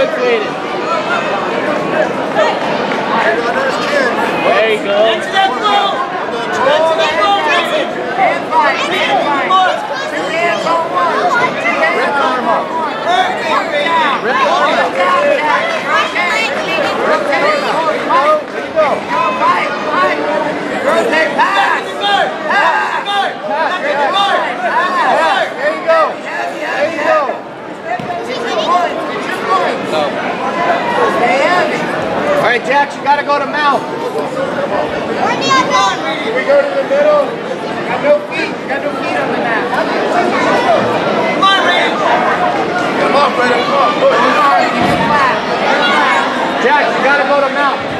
inflated. There you go. That's that ball. That's that ball, Mason. Hand five, hand five. Two hands on one. Two hands on one. Rip arm up. Work down. Rip arm up. Work down, Jack. Rotate. Rotate. Rotate. Rotate. Rotate. Rotate. Rotate. Rotate. Rotate. Okay, Jax, you gotta go to mouth. We go to the middle. You got no feet. You got no feet on the mat. Come on, Reed. Come on, Brandon. Come on. It flat. Jax, you gotta go to mouth.